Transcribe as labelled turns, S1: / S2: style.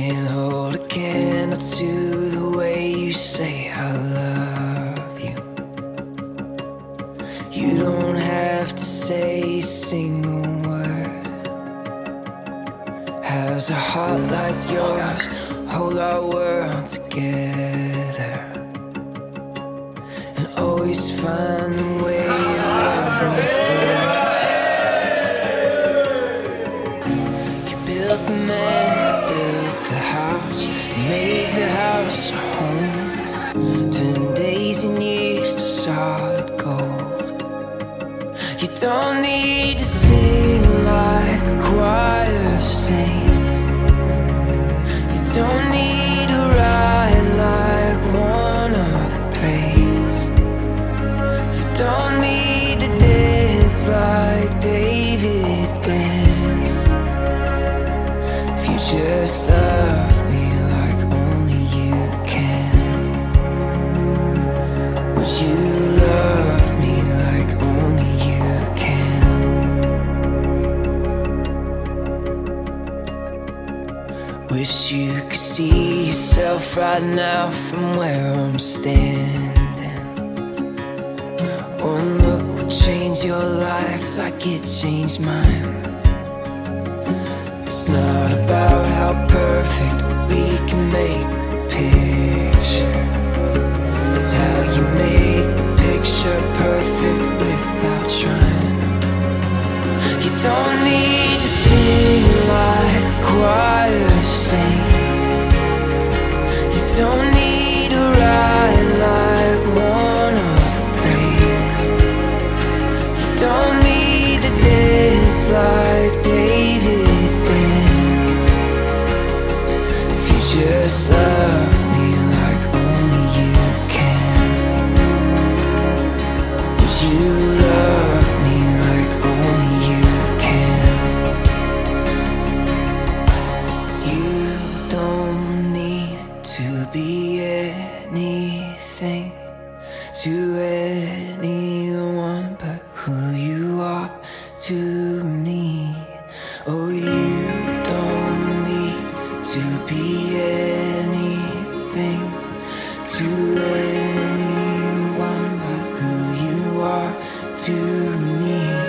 S1: can't hold a candle to the way you say I love you. You don't have to say a single word. Has a heart like yours, hold our world together, and always find a way. Turn days and years to solid gold. You don't need to sing like a choir of saints Would you love me like only you can? Wish you could see yourself right now from where I'm standing. One look would change your life like it changed mine. It's not about how perfect we can make the picture. It's how you make anything to anyone but who you are to me. Oh, you don't need to be anything to anyone but who you are to me.